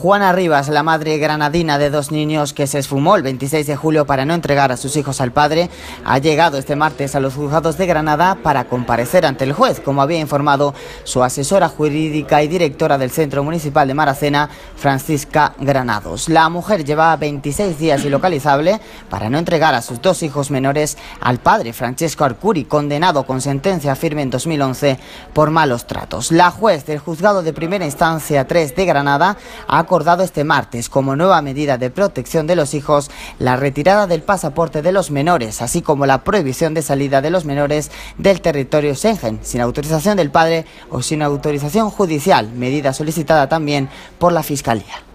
Juana Rivas, la madre granadina de dos niños que se esfumó el 26 de julio para no entregar a sus hijos al padre, ha llegado este martes a los juzgados de Granada para comparecer ante el juez, como había informado su asesora jurídica y directora del Centro Municipal de Maracena, Francisca Granados. La mujer lleva 26 días ilocalizable para no entregar a sus dos hijos menores al padre Francesco Arcuri, condenado con sentencia firme en 2011 por malos tratos. La juez del juzgado de primera instancia 3 de Granada ha acordado este martes como nueva medida de protección de los hijos la retirada del pasaporte de los menores, así como la prohibición de salida de los menores del territorio Schengen, sin autorización del padre o sin autorización judicial, medida solicitada también por la Fiscalía.